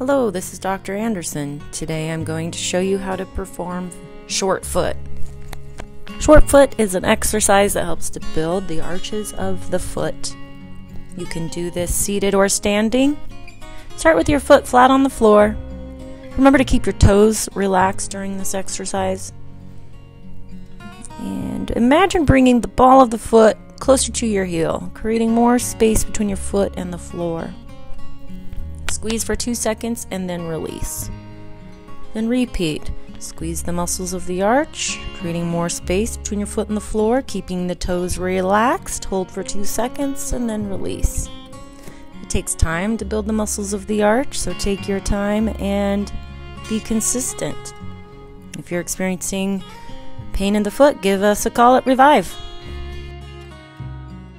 Hello, this is Dr. Anderson. Today I'm going to show you how to perform short foot. Short foot is an exercise that helps to build the arches of the foot. You can do this seated or standing. Start with your foot flat on the floor. Remember to keep your toes relaxed during this exercise. And imagine bringing the ball of the foot closer to your heel, creating more space between your foot and the floor. Squeeze for two seconds and then release. Then repeat. Squeeze the muscles of the arch, creating more space between your foot and the floor, keeping the toes relaxed. Hold for two seconds and then release. It takes time to build the muscles of the arch, so take your time and be consistent. If you're experiencing pain in the foot, give us a call at Revive.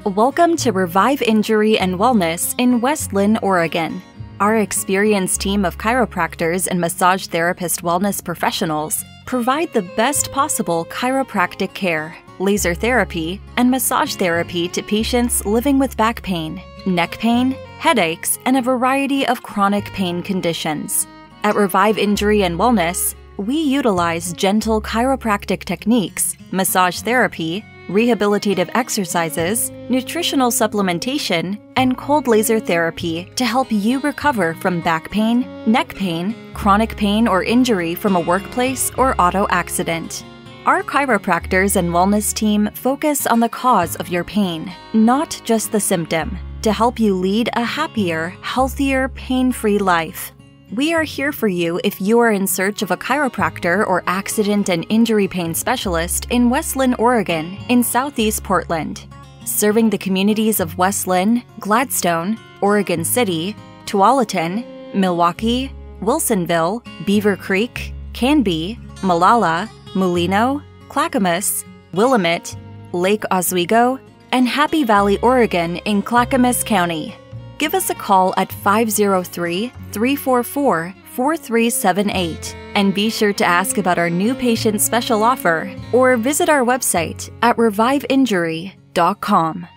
Welcome to Revive Injury and Wellness in West Linn, Oregon. Our experienced team of chiropractors and massage therapist wellness professionals provide the best possible chiropractic care, laser therapy, and massage therapy to patients living with back pain, neck pain, headaches, and a variety of chronic pain conditions. At Revive Injury and Wellness, we utilize gentle chiropractic techniques, massage therapy, rehabilitative exercises, nutritional supplementation, and cold laser therapy to help you recover from back pain, neck pain, chronic pain, or injury from a workplace or auto accident. Our chiropractors and wellness team focus on the cause of your pain, not just the symptom, to help you lead a happier, healthier, pain free life. We are here for you if you are in search of a chiropractor or accident and injury pain specialist in West Linn, Oregon, in Southeast Portland. Serving the communities of West Linn, Gladstone, Oregon City, Tualatin, Milwaukie, Wilsonville, Beavercreek, Canby, Molalla, Mulino, Clackamas, Willamette, Lake Oswego, and Happy Valley, Oregon in Clackamas County give us a call at 503 344 4378 and be sure to ask about our new patient special offer or visit our website at reviveinjury.com.